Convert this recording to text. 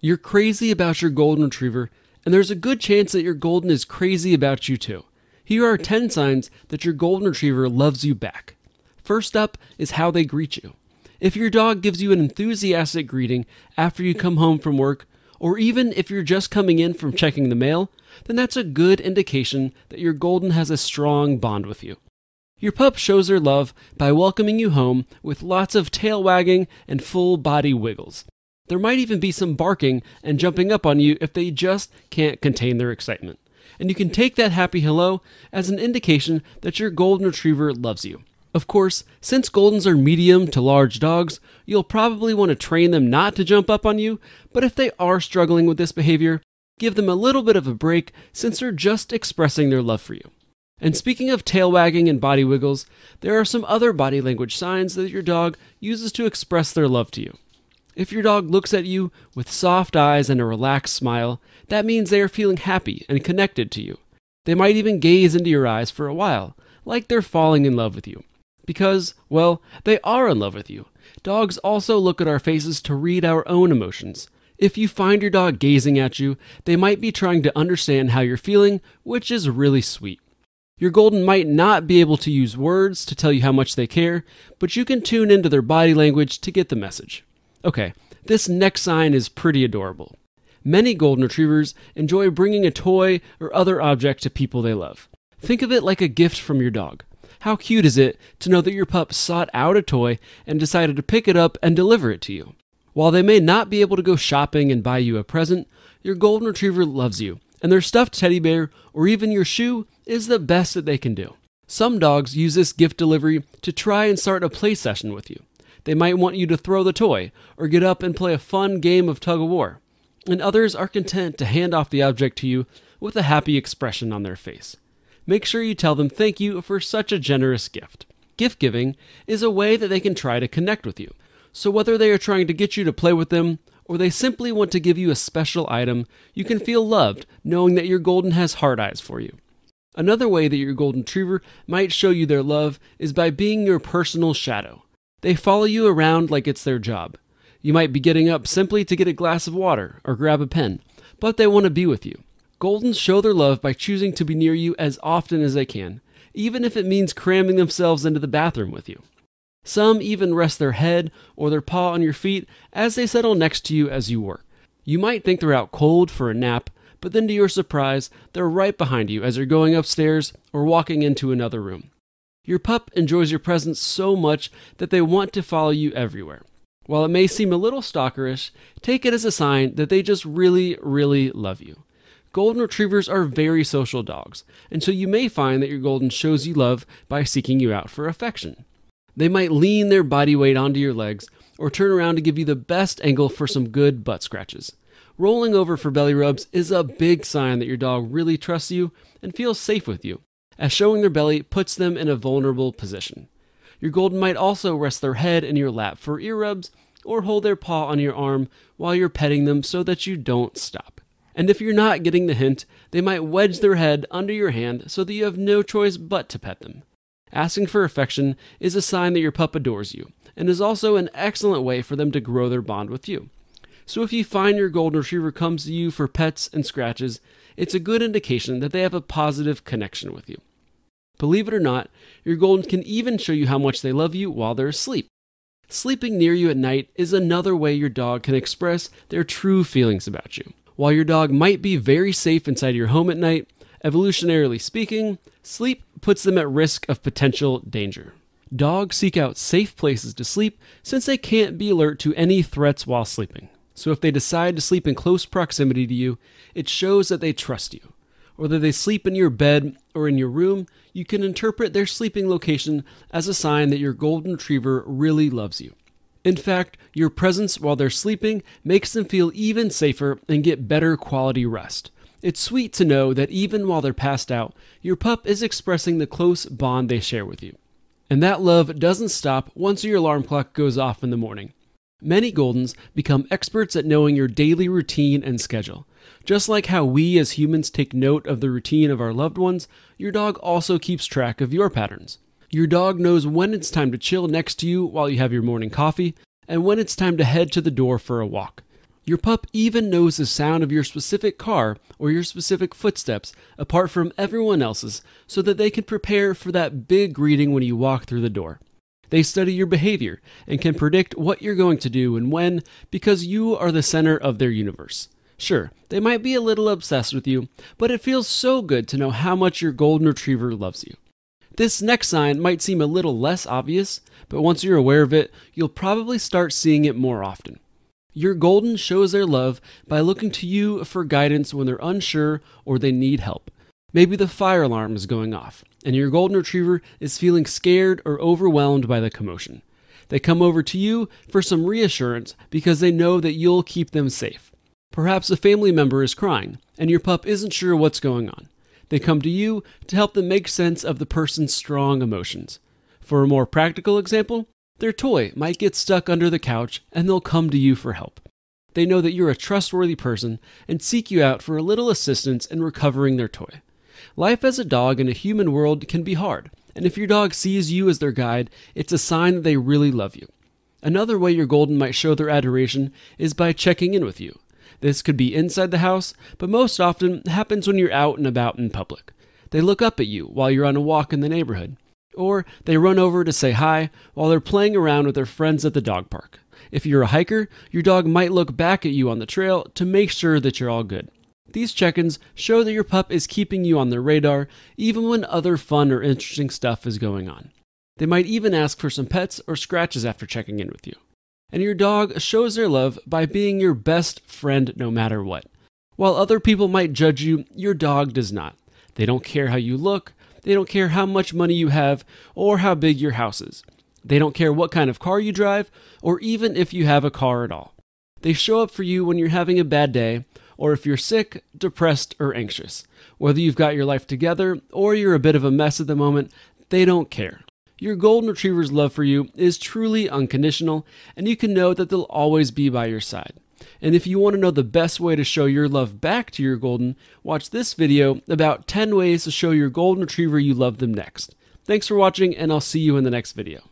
You're crazy about your golden retriever, and there's a good chance that your golden is crazy about you too. Here are 10 signs that your golden retriever loves you back. First up is how they greet you. If your dog gives you an enthusiastic greeting after you come home from work, or even if you're just coming in from checking the mail, then that's a good indication that your golden has a strong bond with you. Your pup shows their love by welcoming you home with lots of tail wagging and full body wiggles. There might even be some barking and jumping up on you if they just can't contain their excitement. And you can take that happy hello as an indication that your golden retriever loves you. Of course, since Goldens are medium to large dogs, you'll probably want to train them not to jump up on you, but if they are struggling with this behavior, give them a little bit of a break since they're just expressing their love for you. And speaking of tail wagging and body wiggles, there are some other body language signs that your dog uses to express their love to you. If your dog looks at you with soft eyes and a relaxed smile, that means they are feeling happy and connected to you. They might even gaze into your eyes for a while, like they're falling in love with you. Because, well, they are in love with you. Dogs also look at our faces to read our own emotions. If you find your dog gazing at you, they might be trying to understand how you're feeling, which is really sweet. Your golden might not be able to use words to tell you how much they care, but you can tune into their body language to get the message. Okay, this next sign is pretty adorable. Many golden retrievers enjoy bringing a toy or other object to people they love. Think of it like a gift from your dog. How cute is it to know that your pup sought out a toy and decided to pick it up and deliver it to you? While they may not be able to go shopping and buy you a present, your golden retriever loves you, and their stuffed teddy bear or even your shoe is the best that they can do. Some dogs use this gift delivery to try and start a play session with you. They might want you to throw the toy or get up and play a fun game of tug of war. And others are content to hand off the object to you with a happy expression on their face. Make sure you tell them thank you for such a generous gift. Gift giving is a way that they can try to connect with you. So whether they are trying to get you to play with them or they simply want to give you a special item, you can feel loved knowing that your golden has hard eyes for you. Another way that your golden retriever might show you their love is by being your personal shadow. They follow you around like it's their job. You might be getting up simply to get a glass of water or grab a pen, but they want to be with you. Goldens show their love by choosing to be near you as often as they can, even if it means cramming themselves into the bathroom with you. Some even rest their head or their paw on your feet as they settle next to you as you work. You might think they're out cold for a nap, but then to your surprise, they're right behind you as you're going upstairs or walking into another room. Your pup enjoys your presence so much that they want to follow you everywhere. While it may seem a little stalkerish, take it as a sign that they just really, really love you. Golden retrievers are very social dogs, and so you may find that your golden shows you love by seeking you out for affection. They might lean their body weight onto your legs or turn around to give you the best angle for some good butt scratches. Rolling over for belly rubs is a big sign that your dog really trusts you and feels safe with you as showing their belly puts them in a vulnerable position. Your golden might also rest their head in your lap for ear rubs or hold their paw on your arm while you're petting them so that you don't stop. And if you're not getting the hint, they might wedge their head under your hand so that you have no choice but to pet them. Asking for affection is a sign that your pup adores you, and is also an excellent way for them to grow their bond with you. So if you find your golden retriever comes to you for pets and scratches, it's a good indication that they have a positive connection with you. Believe it or not, your golden can even show you how much they love you while they're asleep. Sleeping near you at night is another way your dog can express their true feelings about you. While your dog might be very safe inside your home at night, evolutionarily speaking, sleep puts them at risk of potential danger. Dogs seek out safe places to sleep since they can't be alert to any threats while sleeping. So if they decide to sleep in close proximity to you, it shows that they trust you. Whether they sleep in your bed or in your room, you can interpret their sleeping location as a sign that your golden retriever really loves you. In fact, your presence while they're sleeping makes them feel even safer and get better quality rest. It's sweet to know that even while they're passed out, your pup is expressing the close bond they share with you. And that love doesn't stop once your alarm clock goes off in the morning. Many Goldens become experts at knowing your daily routine and schedule. Just like how we as humans take note of the routine of our loved ones, your dog also keeps track of your patterns. Your dog knows when it's time to chill next to you while you have your morning coffee, and when it's time to head to the door for a walk. Your pup even knows the sound of your specific car or your specific footsteps apart from everyone else's so that they can prepare for that big greeting when you walk through the door. They study your behavior and can predict what you're going to do and when because you are the center of their universe. Sure, they might be a little obsessed with you, but it feels so good to know how much your golden retriever loves you. This next sign might seem a little less obvious, but once you're aware of it, you'll probably start seeing it more often. Your golden shows their love by looking to you for guidance when they're unsure or they need help. Maybe the fire alarm is going off, and your golden retriever is feeling scared or overwhelmed by the commotion. They come over to you for some reassurance because they know that you'll keep them safe. Perhaps a family member is crying, and your pup isn't sure what's going on. They come to you to help them make sense of the person's strong emotions. For a more practical example, their toy might get stuck under the couch and they'll come to you for help. They know that you're a trustworthy person and seek you out for a little assistance in recovering their toy. Life as a dog in a human world can be hard, and if your dog sees you as their guide, it's a sign that they really love you. Another way your golden might show their adoration is by checking in with you. This could be inside the house, but most often happens when you're out and about in public. They look up at you while you're on a walk in the neighborhood, or they run over to say hi while they're playing around with their friends at the dog park. If you're a hiker, your dog might look back at you on the trail to make sure that you're all good. These check ins show that your pup is keeping you on their radar even when other fun or interesting stuff is going on. They might even ask for some pets or scratches after checking in with you. And your dog shows their love by being your best friend no matter what. While other people might judge you, your dog does not. They don't care how you look, they don't care how much money you have, or how big your house is. They don't care what kind of car you drive, or even if you have a car at all. They show up for you when you're having a bad day, or if you're sick, depressed, or anxious. Whether you've got your life together or you're a bit of a mess at the moment, they don't care. Your Golden Retriever's love for you is truly unconditional, and you can know that they'll always be by your side. And if you want to know the best way to show your love back to your Golden, watch this video about 10 ways to show your Golden Retriever you love them next. Thanks for watching, and I'll see you in the next video.